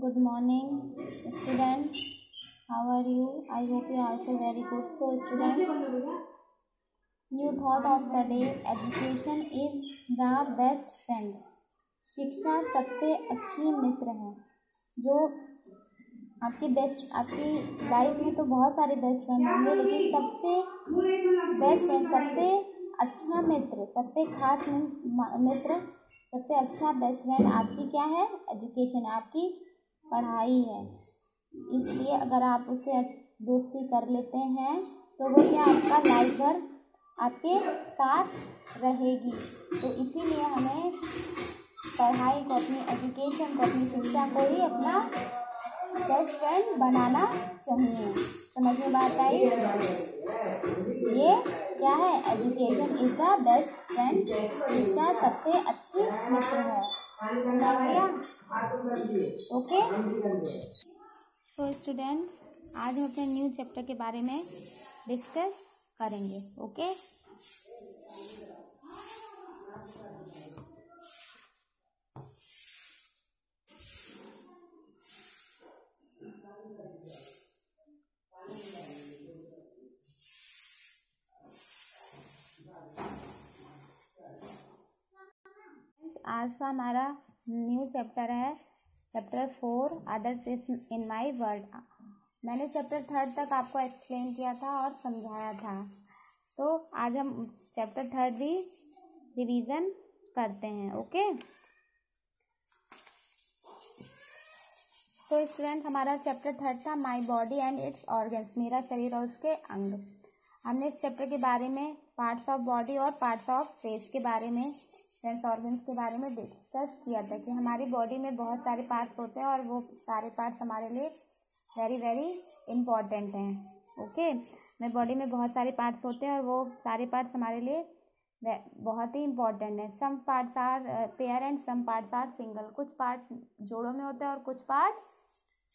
Good morning student how are you I hope you are very good for student new thought of the day education is the best friend शिक्षा सबसे अच्छी मित्र है जो आपकी best आपकी life में तो बहुत सारे बेस्ट फ्रेंड होंगे, लेकिन सबसे बेस्ट फ्रेंड सबसे अच्छा मित्र, सबसे खास मित्र, सबसे अच्छा बेस्ट फ्रेंड आपकी क्या है? एजुकेशन आपकी पढ़ाई है। इसलिए अगर आप उसे दोस्ती कर लेते हैं तो वो क्या आपका लाइफ भर आपके साथ रहेगी। तो इसीलिए हमें पढ़ाई को, अपनी एजुकेशन को, अपनी शिक्षा को ही अपना बेस्ट फ्रेंड बनाना चाहिए। समझ में बात आई? ये क्या है? Education is the best friend शिक्षा सबसे अच्छी मित्र है। ओके। सो स्टूडेंट्स आज हम अपने न्यू चैप्टर के बारे में डिस्कस करेंगे ओके okay? आज का हमारा न्यू चैप्टर है. Chapter four other in my world मैंने चैप्टर थर्ड तक आपको एक्सप्लेन किया था और समझाया था. तो आज हम चैप्टर थर्ड भी रिवीजन करते हैं ओके तो स्टूडेंट हमारा चैप्टर थर्ड था my body and its organs मेरा शरीर और उसके अंग. हमने इस चैप्टर के बारे में पार्ट्स ऑफ़ बॉडी और पार्ट्स ऑफ़ फेस के बारे में सेंस ऑर्गन्स के बारे में डिस्कस किया था कि हमारी बॉडी में बहुत सारे पार्ट्स होते हैं और वो सारे पार्ट्स हमारे लिए वेरी वेरी इंपॉर्टेंट हैं ओके मेरे बॉडी में बहुत सारे पार्ट्स होते हैं और वो सारे पार्ट्स हमारे लिए बहुत ही इंपॉर्टेंट है। Some parts are pair and some parts are single कुछ पार्ट जोड़ों में होते हैं और कुछ पार्ट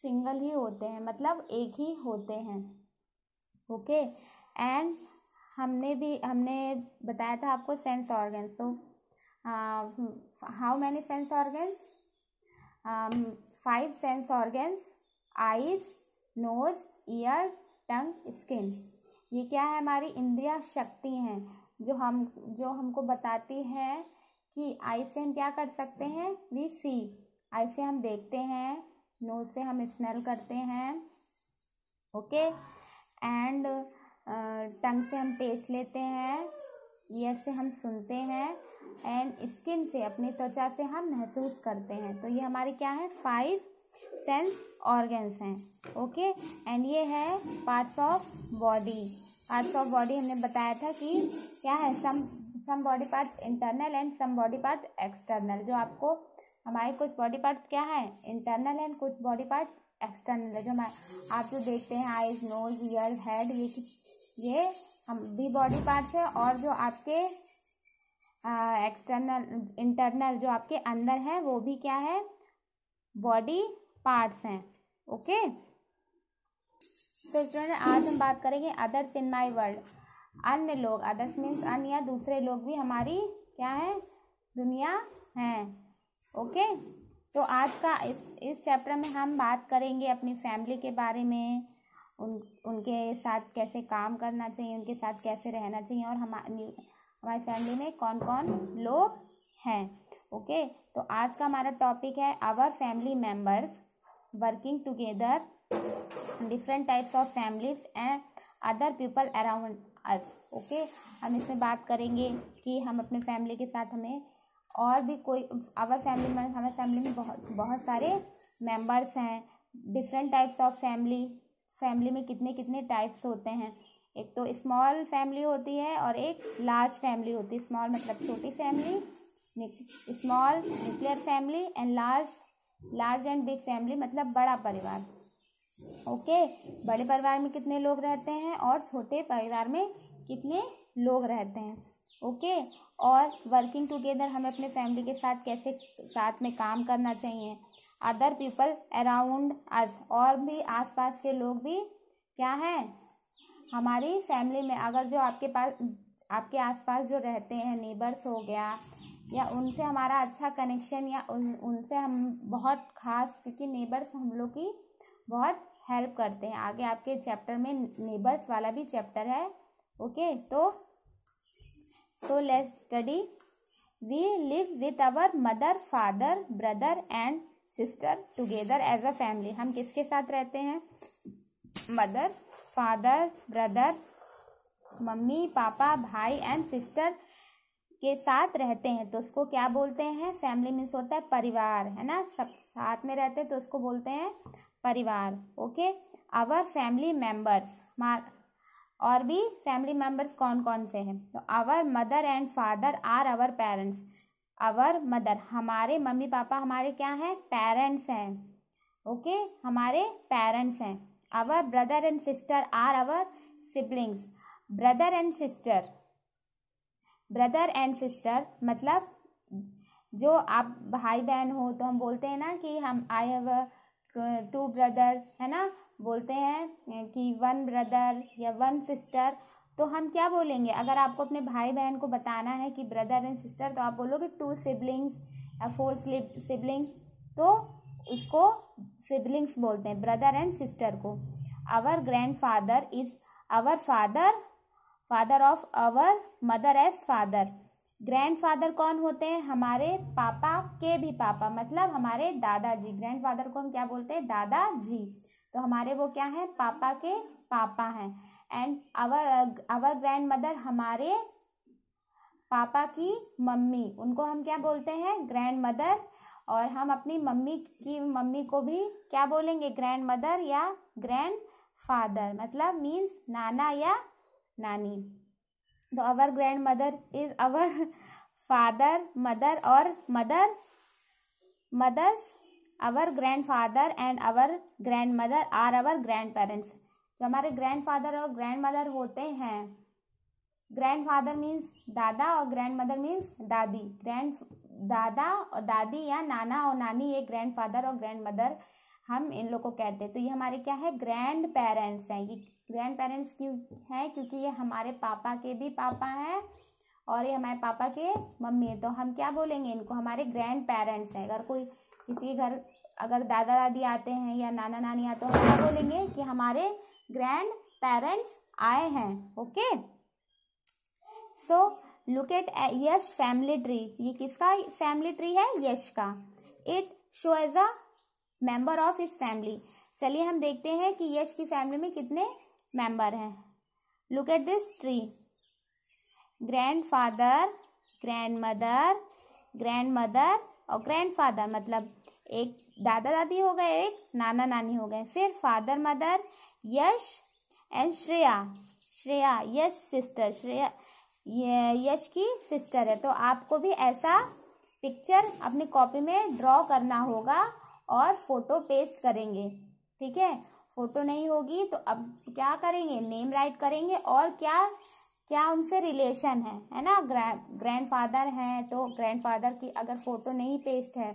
सिंगल ही होते हैं मतलब एक ही होते हैं ओके एंड हमने भी, हमने बताया था आपको सेंस ऑर्गन तो uh, how many sense organs? Um, five eyes nose ears tongue skin ये क्या है हमारी इंद्रिया शक्ति हैं? जो हम जो हमको बताती है कि आई से हम क्या कर सकते हैं? वी सी आई से हम देखते हैं नोज़ से हम स्मेल करते हैं ओके एंड टंग से हम टेस्ट लेते हैं ईयर से हम सुनते हैं एंड स्किन से, अपनी त्वचा से हम महसूस करते हैं। तो ये हमारे क्या है? फाइव सेंस ऑर्गन्स हैं ओके एंड ये है parts of body parts of body हमने बताया था कि क्या है? Some some body parts internal and some body part external जो आपको, हमारे कुछ बॉडी पार्ट क्या है? इंटरनल एंड कुछ बॉडी पार्ट एक्सटर्नल है, जो हमारे, आप जो देखते हैं आइज़ नोज़ ईयर हेड ये ये हम भी बॉडी पार्ट्स है और जो आपके एक्सटर्नल इंटरनल जो आपके अंदर है, वो भी क्या है? बॉडी पार्ट्स हैं ओके तो स्टूडेंट आज हम बात करेंगे अदर्स इन माय वर्ल्ड अन्य लोग अदर्स मीन्स अन्य या दूसरे लोग भी हमारी क्या है? दुनिया हैं ओके तो आज का इस इस चैप्टर में हम बात करेंगे अपनी फैमिली के बारे में, उन, उनके साथ कैसे काम करना चाहिए, उनके साथ कैसे रहना चाहिए और हमारी हमारी फैमिली में कौन कौन लोग हैं? ओके तो आज का हमारा टॉपिक है our family members working together different types of families and other people around us okay हम इसमें बात करेंगे कि हम अपने फैमिली के साथ हमें और भी कोई आवर फैमिली में, हमारे फैमिली में बहुत बहुत सारे मेंबर्स हैं different types of family family में कितने कितने टाइप्स होते हैं। एक तो स्मॉल फैमिली होती है और एक लार्ज फैमिली होती है। स्मॉल मतलब छोटी family small nuclear family and large large and big family मतलब बड़ा परिवार। ओके बड़े परिवार में कितने लोग रहते हैं और छोटे परिवार में कितने लोग रहते हैं? ओके और वर्किंग टुगेदर हमें अपने फैमिली के साथ कैसे साथ में काम करना चाहिए? अदर पीपल अराउंड अस और भी आसपास के लोग भी क्या है? हमारी फैमिली में अगर जो आपके पास, आपके आसपास जो रहते हैं नेबर्स हो गया, या उनसे हमारा अच्छा कनेक्शन या उन, उनसे हम बहुत खास, क्योंकि नेबर्स हम लोग की बहुत हेल्प करते हैं। आगे आपके चैप्टर में नेबर्स वाला भी चैप्टर है ओके तो तो let's study we live with our mother father brother and sister together as a family हम किसके साथ रहते हैं? मदर फादर ब्रदर मम्मी, पापा, भाई एंड सिस्टर के साथ रहते हैं। तो उसको क्या बोलते हैं? फैमिली मीन्स होता है परिवार, है ना? सब साथ में रहते हैं तो उसको बोलते हैं परिवार ओके आवर फैमिली मेंबर्स और भी फैमिली मेंबर्स कौन कौन से हैं? तो our mother and father are our parents our mother हमारे मम्मी, पापा, हमारे क्या हैं? पेरेंट्स हैं ओके हमारे पेरेंट्स हैं। Our brother and sister are our siblings brother and sister brother and sister मतलब जो आप भाई बहन हो तो हम बोलते हैं ना कि हम आई हैव टू ब्रदर है ना? बोलते हैं कि वन ब्रदर या वन सिस्टर तो हम क्या बोलेंगे? अगर आपको अपने भाई बहन को बताना है कि ब्रदर एंड सिस्टर तो आप बोलोगे टू सिबलिंग्स या फोर सिबलिंग्स तो उसको सिबलिंग्स बोलते हैं ब्रदर एंड सिस्टर को। Our grandfather is our father father of our mother as father grandfather कौन होते हैं? हमारे पापा के भी पापा मतलब हमारे दादाजी। ग्रैंड फादर को हम क्या बोलते हैं? दादाजी। तो हमारे वो क्या है? पापा के पापा हैं। And our our grandmother हमारे पापा की मम्मी। उनको हम क्या बोलते हैं? ग्रैंड मदर और हम अपनी मम्मी की, मम्मी को भी क्या बोलेंगे? ग्रैंड मदर या ग्रैंड फादर मतलब मीन्स नाना या नानी। तो our grandmother is our father mother और mother mother's our grandfather and our grandmother are our grandparents जो हमारे ग्रैंड फादर और ग्रैंड मदर होते हैं ग्रैंड फादर मीन्स दादा और ग्रैंड मदर मीन्स दादी। ग्रैंड दादा और दादी या नाना और नानी, ये ग्रैंड फादर और ग्रैंड मदर हम इन लोग को कहते हैं। तो ये हमारे क्या है? ग्रैंड पेरेंट्स हैं। ये ग्रैंड पेरेंट्स क्यों हैं? क्योंकि ये हमारे पापा के भी पापा हैं और ये हमारे पापा के मम्मी है। तो हम क्या बोलेंगे इनको? हमारे ग्रैंड पेरेंट्स हैं। अगर कोई किसी घर, अगर दादा दादी आते हैं या नाना नानी आते हैं तो हम क्या बोलेंगे कि हमारे ग्रैंड पेरेंट्स आए हैं। Okay so look at Yash family tree ये किसका फैमिली ट्री है? यश का. It show as a member of इस फैमिली चलिए हम देखते हैं कि यश की फैमिली में कितने मेंबर हैं. Look at this tree grandfather grandmother grandmother और ग्रैंड फादर मतलब एक दादा दादी हो गए, एक नाना नानी हो गए. फिर father mother Yash and Shreya Shreya Yash sister Shreya Yash की सिस्टर है। तो आपको भी ऐसा पिक्चर अपनी कॉपी में ड्रॉ करना होगा और फ़ोटो पेस्ट करेंगे। ठीक है? फ़ोटो नहीं होगी तो अब क्या करेंगे? नेम राइट करेंगे और क्या क्या उनसे रिलेशन है? है ना? ग्रैंड फादर हैं तो ग्रैंड फादर की अगर फ़ोटो नहीं पेस्ट है,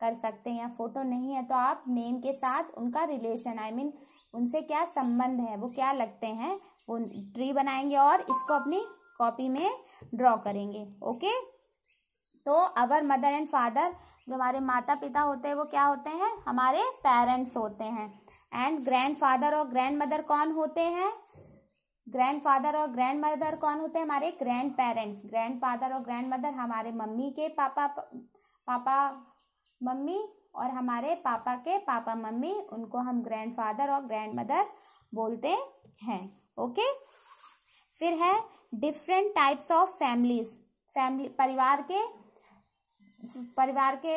कर सकते हैं। या फ़ोटो नहीं है तो आप नेम के साथ उनका रिलेशन आई मीन उनसे क्या संबंध है? वो क्या लगते हैं? वो ट्री बनाएँगे और इसको अपनी कॉपी में ड्रॉ करेंगे ओके तो अवर मदर एंड फादर जो हमारे माता पिता होते हैं, वो क्या होते हैं? हमारे पेरेंट्स होते हैं। एंड ग्रैंड फादर और ग्रैंड मदर कौन होते हैं? ग्रैंड फादर और ग्रैंड मदर कौन होते हैं? हमारे ग्रैंड पेरेंट्स ग्रैंड फादर और ग्रैंड मदर हमारे मम्मी के पापा पापा मम्मी और हमारे पापा के पापा मम्मी, उनको हम ग्रैंड फादर और ग्रैंड मदर बोलते हैं ओके फिर है different types of families family परिवार के परिवार के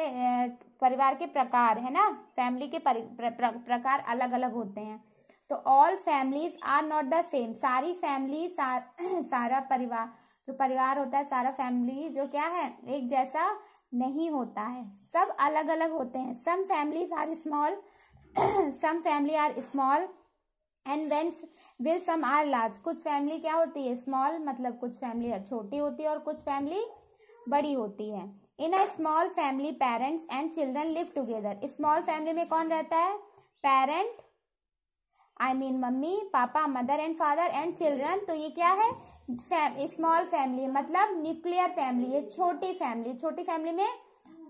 परिवार के प्रकार है ना? फैमिली के परि, प्र, प्र, प्रकार अलग अलग होते हैं। तो all families are not the same सारी फैमिली सार, सारा परिवार जो परिवार होता है सारा फैमिली जो क्या है? एक जैसा नहीं होता है। सब अलग अलग होते हैं। Some families are small some family are small and when will some are large कुछ फैमिली क्या होती है? स्मॉल मतलब कुछ फैमिली छोटी होती है और कुछ फैमिली बड़ी होती है। In a small family parents and children live together small family में कौन रहता है? Parent I mean mummy, papa mother and father and children तो ये क्या है? स्मॉल फैमिली मतलब न्यूक्लियर फैमिली है छोटी फैमिली छोटी फैमिली में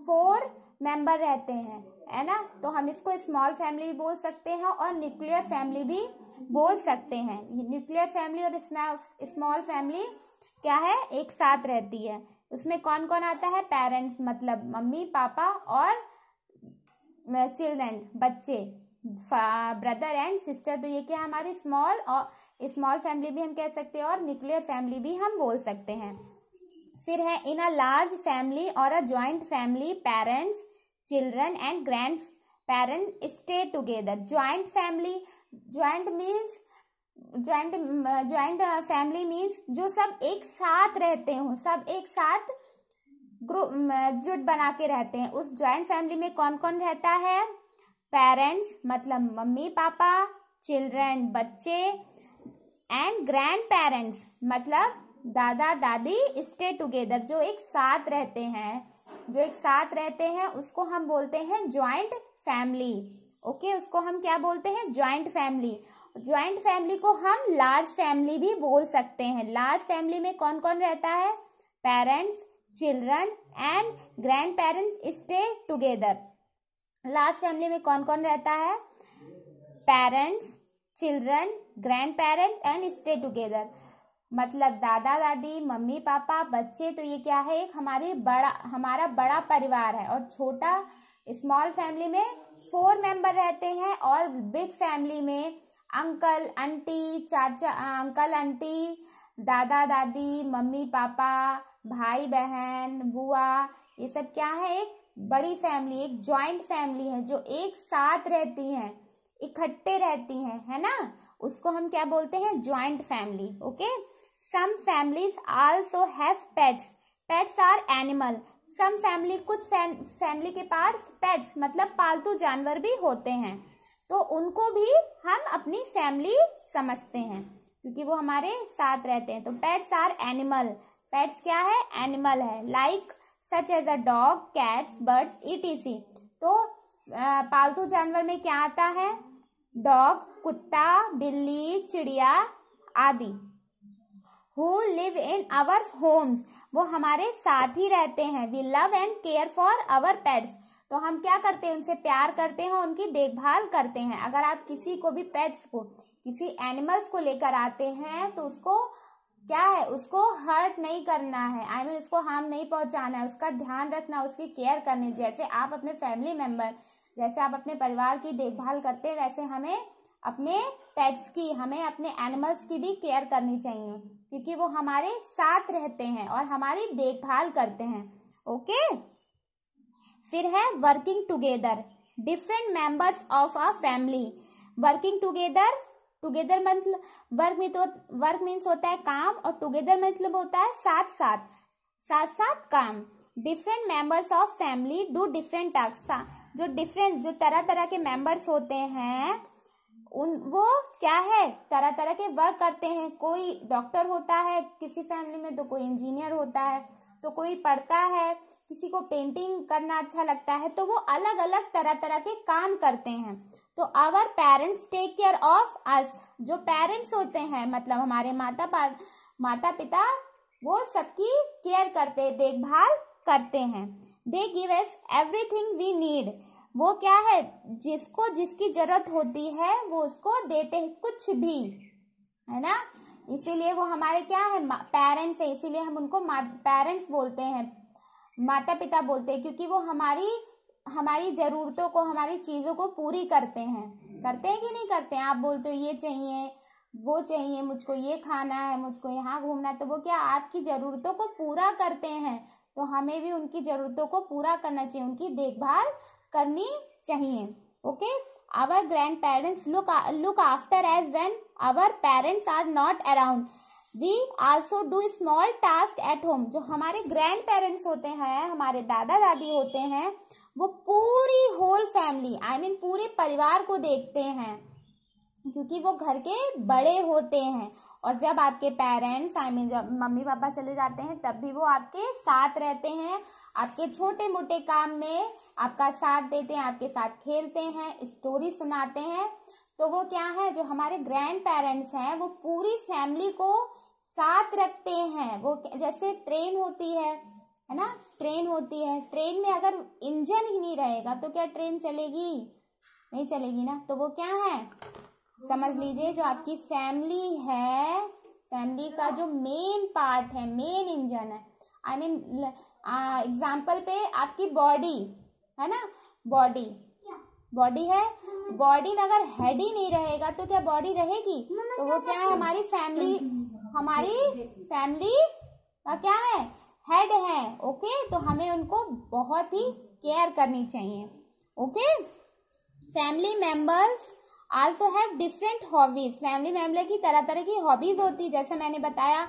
फोर मेंबर रहते हैं, है ना? तो हम इसको स्मॉल फैमिली भी बोल सकते हैं और न्यूक्लियर फैमिली भी बोल सकते हैं। न्यूक्लियर फैमिली और स्मॉल फैमिली क्या है? एक साथ रहती है। उसमें कौन कौन आता है? पेरेंट्स मतलब मम्मी, पापा और चिल्ड्रन बच्चे ब्रदर एंड सिस्टर तो ये क्या हमारी स्मॉल और स्मॉल फैमिली भी हम कह सकते हैं और न्यूक्लियर फैमिली भी हम बोल सकते हैं। फिर है इन अ लार्ज फैमिली और a joint family parents children and grandparent stay together joint family joint means joint joint family means जो सब एक साथ रहते हो, सब एक साथ ग्रुप जुट बना के रहते हैं। उस ज्वाइंट फैमिली में कौन कौन रहता है? पेरेंट्स मतलब मम्मी, पापा चिल्ड्रन बच्चे एंड ग्रैंड पेरेंट्स मतलब दादा, दादी स्टे टुगेदर जो एक साथ रहते हैं, जो एक साथ रहते हैं, उसको हम बोलते हैं ज्वाइंट फैमिली ओके उसको हम क्या बोलते हैं? ज्वाइंट फैमिली ज्वाइंट फैमिली को हम लार्ज फैमिली भी बोल सकते हैं। लार्ज फैमिली में कौन कौन रहता है? Parents children and grandparents stay together large family में कौन कौन रहता है? Parents children grandparents and stay together मतलब दादा, दादी, मम्मी, पापा, बच्चे तो ये क्या है? एक हमारी बड़ा, हमारा बड़ा परिवार है और छोटा स्मॉल फैमिली में फोर मेंबर रहते हैं और बिग फैमिली में अंकल, आंटी, चाचा अंकल, आंटी, दादा, दादी, मम्मी, पापा, भाई, बहन, बुआ, ये सब क्या है? एक बड़ी फैमिली, एक ज्वाइंट फैमिली है जो एक साथ रहती हैं, इकट्ठे रहती हैं, है ना? उसको हम क्या बोलते हैं? Joint family, okay? Some families also have pets pets are animal some family कुछ फैमिली के पास पेट्स मतलब पालतू जानवर भी होते हैं। तो उनको भी हम अपनी फैमिली समझते हैं, क्योंकि वो हमारे साथ रहते हैं। तो पेट्स आर एनिमल पेट्स क्या है? एनिमल है। Like such as a dog cats birds ETC तो पालतू जानवर में क्या आता है? डॉग कुत्ता, बिल्ली, चिड़िया आदि। Who live in our homes वो हमारे साथ ही रहते हैं। We love and care for our pets तो हम क्या करते हैं? उनसे प्यार करते हैं उनकी देखभाल करते हैं। अगर आप किसी को भी पेट्स को किसी एनिमल्स को लेकर आते हैं तो उसको क्या है? उसको हर्ट नहीं करना है। आई I मीन mean, उसको हार्म नहीं पहुंचाना है। उसका ध्यान रखना उसकी केयर करनी। जैसे आप अपने फैमिली मेंबर जैसे आप अपने परिवार की देखभाल करते हैं वैसे हमें अपने पेट्स की, हमें अपने एनिमल्स की भी केयर करनी चाहिए, क्योंकि वो हमारे साथ रहते हैं और हमारी देखभाल करते हैं ओके फिर है working together different members of a family working together together मतलब वर्क में तो वर्क मीन्स होता है काम और टुगेदर मतलब होता है साथ साथ साथ साथ काम. Different members of family do different task जो डिफरेंट जो तरह तरह के मेंबर्स होते हैं उन, वो क्या है? तरह तरह के वर्क करते हैं। कोई डॉक्टर होता है, किसी फैमिली में तो कोई इंजीनियर होता है तो कोई पढ़ता है, किसी को पेंटिंग करना अच्छा लगता है तो वो अलग अलग तरह तरह के काम करते हैं। तो our parents take care of us जो पेरेंट्स होते हैं मतलब हमारे माता पा माता पिता वो सबकी केयर करते, देखभाल करते हैं। They give us everything we need वो क्या है? जिसको जिसकी ज़रूरत होती है, वो उसको देते हैं कुछ भी, है ना? इसीलिए वो हमारे क्या है? पेरेंट्स है, इसीलिए हम उनको पेरेंट्स बोलते हैं। माता पिता बोलते हैं, क्योंकि वो हमारी हमारी ज़रूरतों को, हमारी चीज़ों को पूरी करते हैं। करते हैं कि नहीं करते? हैं आप बोलते हो, ये चाहिए, वो चाहिए, मुझको ये खाना है, मुझको यहाँ घूमना है। तो वो क्या आपकी ज़रूरतों को पूरा करते हैं? तो हमें भी उनकी ज़रूरतों को पूरा करना चाहिए, उनकी देखभाल करनी चाहिए okay our grandparents look look after as when our parents are not around we also do small task at home जो हमारे ग्रैंड पेरेंट्स होते हैं, हमारे दादा दादी होते हैं, वो पूरी होल फैमिली आई मीन पूरे परिवार को देखते हैं, क्योंकि वो घर के बड़े होते हैं। और जब आपके पेरेंट्स आई मीन जब मम्मी पापा चले जाते हैं, तब भी वो आपके साथ रहते हैं, आपके छोटे मोटे काम में आपका साथ देते हैं, आपके साथ खेलते हैं स्टोरी सुनाते हैं। तो वो क्या है, जो हमारे ग्रैंड पेरेंट्स हैं, वो पूरी फैमिली को साथ रखते हैं। वो जैसे ट्रेन होती है है ना? ट्रेन होती है। ट्रेन में अगर इंजन ही नहीं रहेगा तो क्या ट्रेन चलेगी? नहीं चलेगी ना? तो वो क्या है? समझ लीजिए, जो आपकी फैमिली है फैमिली का जो मेन पार्ट है मेन इंजन है। आई मीन एग्ज़ाम्पल पे आपकी बॉडी है ना? बॉडी बॉडी है? बॉडी में अगर हेड ही नहीं रहेगा तो क्या बॉडी रहेगी? तो वो क्या है? हमारी फैमिली हमारी फैमिली का क्या है? हेड है ओके तो हमें उनको बहुत ही केयर करनी चाहिए okay family members also have different hobbies family member की तरह तरह की हॉबीज होती है जैसे मैंने बताया।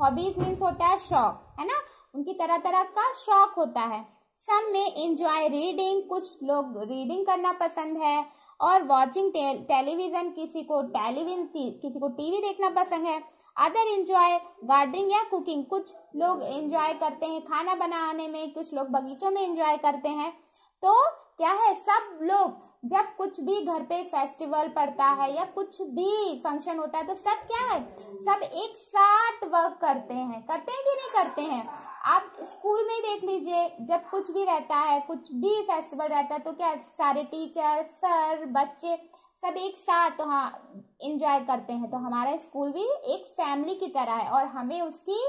हॉबीज मीन्स होता है शौक है ना? उनकी तरह तरह का शौक होता है। सम में इंजॉय रीडिंग कुछ लोग रीडिंग करना पसंद है और वॉचिंग टेलीविज़न किसी को टेलीविज़न किसी को टीवी देखना पसंद है। अदर इंजॉय गार्डनिंग या कुकिंग कुछ लोग इंजॉय करते हैं खाना बनाने में, कुछ लोग बगीचों में इंजॉय करते हैं। तो क्या है? सब लोग जब कुछ भी घर पे फेस्टिवल पड़ता है या कुछ भी फ़ंक्शन होता है तो सब क्या है? सब एक साथ वर्क करते हैं। करते हैं कि नहीं करते हैं? आप स्कूल में देख लीजिए, जब कुछ भी रहता है, कुछ भी फेस्टिवल रहता है तो क्या सारे टीचर सर बच्चे सब एक साथ हाँ इंजॉय करते हैं। तो हमारा स्कूल भी एक फैमिली की तरह है और हमें उसकी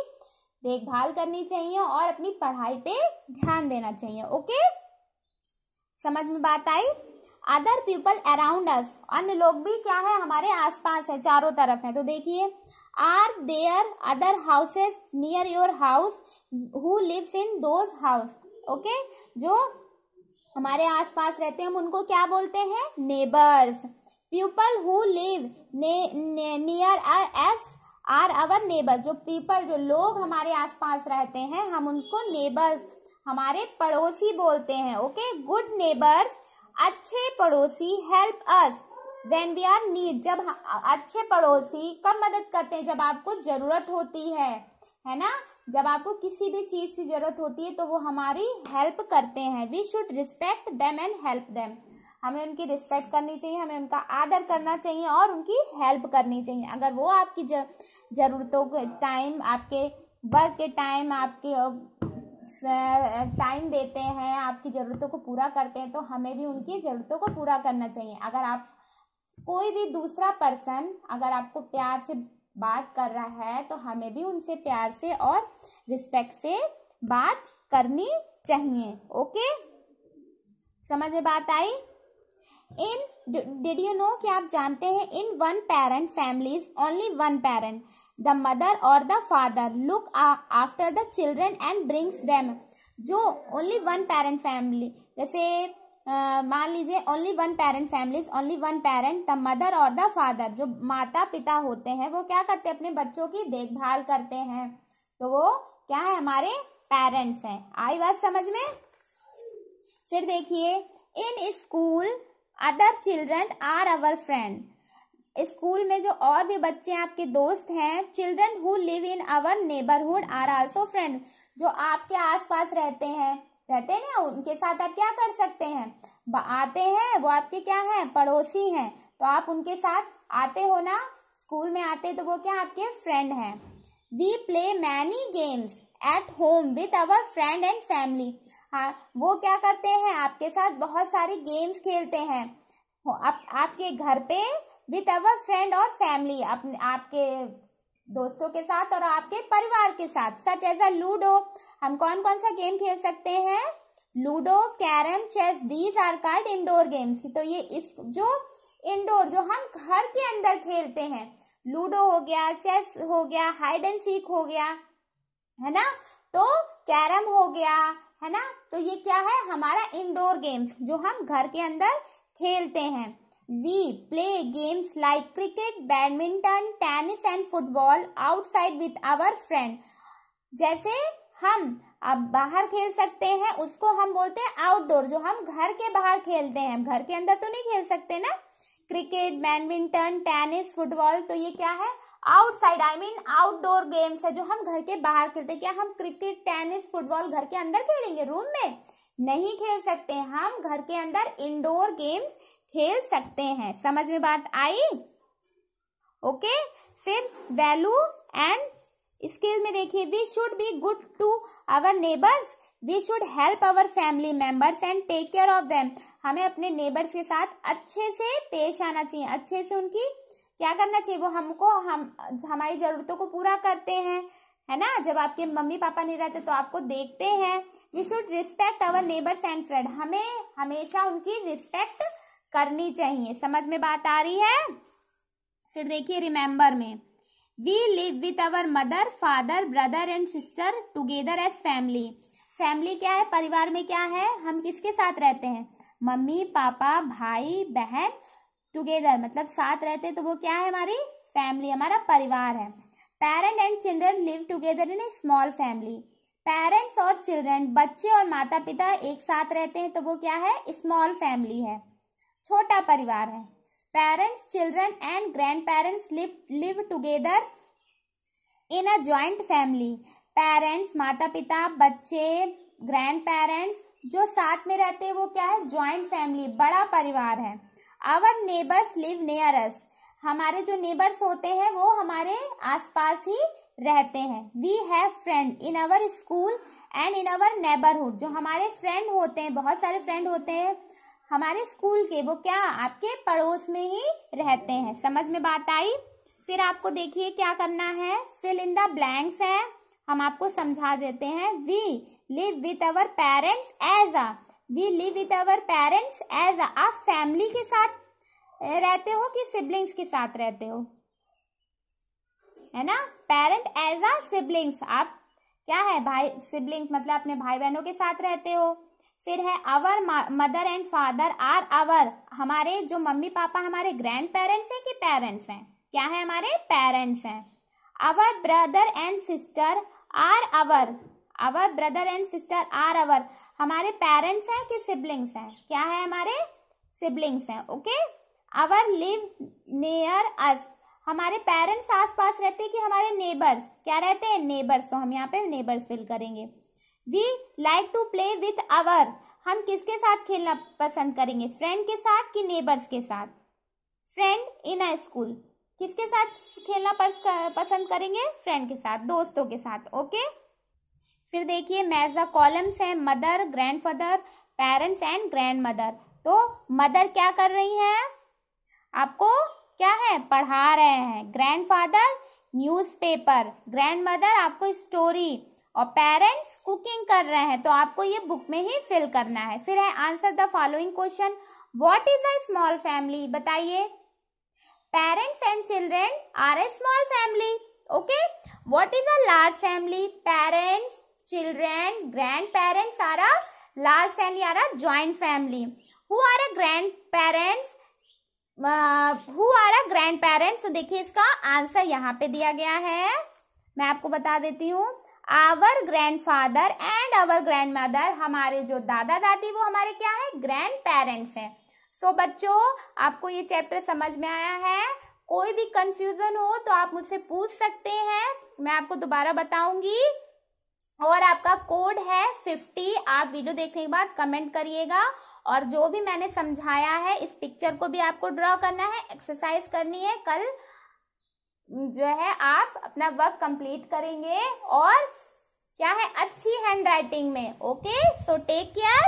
देखभाल करनी चाहिए और अपनी पढ़ाई पे ध्यान देना चाहिए। ओके समझ में बात आई? अदर पीपल अराउंड अस अन्य लोग भी क्या है? हमारे आसपास है, चारों तरफ़ है। तो देखिए are there other houses near your house who lives in those house okay जो हमारे आसपास रहते हैं, हम उनको क्या बोलते हैं? Neighbours people who live near us are our neighbour जो पीपल जो लोग हमारे आसपास रहते हैं, हम उनको नेबर्स हमारे पड़ोसी बोलते हैं। ओके गुड नेबर्स अच्छे पड़ोसी help us when we are need जब अच्छे पड़ोसी कब मदद करते हैं? जब आपको ज़रूरत होती है है ना? जब आपको किसी भी चीज़ की ज़रूरत होती है तो वो हमारी हेल्प करते हैं. We should respect them and help them हमें उनकी रिस्पेक्ट करनी चाहिए, हमें उनका आदर करना चाहिए और उनकी हेल्प करनी चाहिए. अगर वो आपकी जरूरतों के टाइम आपके वर्क के टाइम आपके टाइम देते हैं, आपकी ज़रूरतों को पूरा करते हैं तो हमें भी उनकी ज़रूरतों को पूरा करना चाहिए। अगर आप कोई भी दूसरा पर्सन अगर आपको प्यार से बात कर रहा है तो हमें भी उनसे प्यार से और रिस्पेक्ट से बात करनी चाहिए। ओके समझ में बात आई? इन डिड यू नो कि आप जानते हैं, in one parent families only one parent the mother और the father look after the children and brings them जो ओनली वन पेरेंट फैमिली जैसे मान लीजिए only one parent families only one parent the mother और the father जो माता पिता होते हैं, वो क्या करते हैं, अपने बच्चों की देखभाल करते हैं। तो वो क्या है, हमारे पेरेंट्स हैं। आई बात समझ में? फिर देखिए in school other children are our friend school में जो और भी बच्चे आपके दोस्त हैं children who live in our neighbourhood are also friend जो आपके आसपास रहते हैं। रहते ना उनके साथ आप क्या कर सकते हैं? आते हैं वो आपके क्या हैं? पड़ोसी हैं। तो आप उनके साथ आते हो ना स्कूल में आते तो वो क्या आपके फ्रेंड हैं। We play many games at home with our friend and family हाँ वो क्या करते हैं आपके साथ बहुत सारी गेम्स खेलते हैं आप, आपके घर पे विथ अवर फ्रेंड और फैमिली अपने आपके दोस्तों के साथ और आपके परिवार के साथ। सच एज अ लूडो हम कौन कौन सा गेम खेल सकते हैं? Ludo carrom chess these are card indoor games तो ये इस जो इंडोर जो हम घर के अंदर खेलते हैं। लूडो हो गया चेस हो गया हाइड एंड सीक हो गया है ना? तो कैरम हो गया है ना? तो ये क्या है? हमारा इंडोर गेम्स जो हम घर के अंदर खेलते हैं। We play games like cricket, badminton, tennis and football outside with our friend. जैसे हम अब बाहर खेल सकते हैं उसको हम बोलते हैं आउटडोर जो हम घर के बाहर खेलते हैं। घर के अंदर तो नहीं खेल सकते ना? क्रिकेट बैडमिंटन टेनिस फुटबॉल तो ये क्या है? Outside I mean outdoor games है जो हम घर के बाहर खेलते हैं। क्या हम क्रिकेट टेनिस फुटबॉल घर के अंदर खेलेंगे? रूम में नहीं खेल सकते। हम घर के अंदर इंडोर गेम्स खेल सकते हैं। समझ में बात आई? ओके, फिर वैल्यू एंड स्किल में देखिए। We should be good to our neighbours we should help our family members and take care of them हमें अपने नेबर्स के साथ अच्छे से पेश आना चाहिए। अच्छे से उनकी क्या करना चाहिए? वो हमको, हम, हमारी जरूरतों को पूरा करते हैं। है ना? जब आपके मम्मी पापा नहीं रहते तो आपको देखते हैं। We should respect our neighbours and friend हमें हमेशा उनकी रिस्पेक्ट करनी चाहिए। समझ में बात आ रही है? फिर देखिए रिमेम्बर में। We live with our mother father brother and sister together as family family क्या है? परिवार में क्या है? हम किसके साथ रहते हैं? मम्मी, पापा, भाई, बहन टुगेदर मतलब साथ रहते तो वो क्या है हमारी? फैमिली हमारा परिवार है। Parent and children live together in a small family parents और चिल्ड्रन बच्चे और माता पिता एक साथ रहते हैं तो वो क्या है? स्मॉल फैमिली है। छोटा परिवार है। Parents children and grandparents live live together in a joint family parents माता पिता बच्चे ग्रैंड पेरेंट्स जो साथ में रहते हैं, वो क्या है? ज्वाइंट फैमिली बड़ा परिवार है। Our neighbours live near us हमारे जो नेबर्स होते हैं, वो हमारे आसपास ही रहते हैं। We have friend in our school and in our neighbourhood जो हमारे फ्रेंड होते हैं, बहुत सारे फ्रेंड होते हैं हमारे स्कूल के, वो क्या आपके पड़ोस में ही रहते हैं? समझ में बात आई? फिर आपको देखिए क्या करना है। फिल इन द ब्लैंक्स है। हम आपको समझा देते हैं। We live with our parents as a we live with our parents as a आप फैमिली के साथ रहते हो कि सिबलिंग्स के साथ रहते हो? है ना? पेरेंट एज अ सिबलिंग्स आप क्या है भाई सिबलिंग्स मतलब अपने भाई बहनों के साथ रहते हो? फिर है our mother and father are our हमारे जो मम्मी पापा हमारे ग्रैंड पेरेंट्स हैं कि पेरेंट्स हैं? क्या है हमारे? पेरेंट्स हैं। Our brother and sister are our our brother and sister are our हमारे पेरेंट्स हैं कि सिबलिंग्स हैं? क्या है हमारे? सिबलिंग्स हैं okay our live near us हमारे पेरेंट्स आसपास रहते हैं कि हमारे नेबर्स क्या रहते हैं? नेबर्स तो हम यहाँ पे नेबर्स फिल करेंगे। We like to play with our हम किसके साथ खेलना पसंद करेंगे? फ्रेंड के साथ कि नेबर्स के साथ? फ्रेंड इन अ स्कूल किसके साथ खेलना पसंद करेंगे? फ्रेंड के साथ, दोस्तों के साथ ओके फिर देखिए मैजा कॉलम्स है mother grandfather parents and grandmother तो मदर क्या कर रही है? आपको क्या है? पढ़ा रहे हैं। ग्रैंडफादर न्यूज़पेपर ग्रैंडमदर आपको स्टोरी और पेरेंट्स कुकिंग कर रहे हैं तो आपको ये बुक में ही फिल करना है। फिर है answer the following question what is a small family बताइए। Parents and children are a small family okay what is a large family parents children grandparents are a large family are a joint family who are a grandparents who are a grandparents तो देखिए इसका answer यहाँ पे दिया गया है। मैं आपको बता देती हूँ। Our grandfather and our grandmother हमारे जो दादा दादी वो हमारे क्या है? ग्रैंड पेरेंट्स हैं। सो so, बच्चों आपको ये चैप्टर समझ में आया है। कोई भी कंफ्यूजन हो तो आप मुझसे पूछ सकते हैं। मैं आपको दोबारा बताऊँगी। और आपका कोड है फिफ्टी आप वीडियो देखने के बाद कमेंट करिएगा। और जो भी मैंने समझाया है इस पिक्चर को भी आपको ड्रॉ करना है एक्सरसाइज करनी है। कल जो है आप अपना वर्क कंप्लीट करेंगे और क्या है, अच्छी हैंड राइटिंग में ओके सो टेक केयर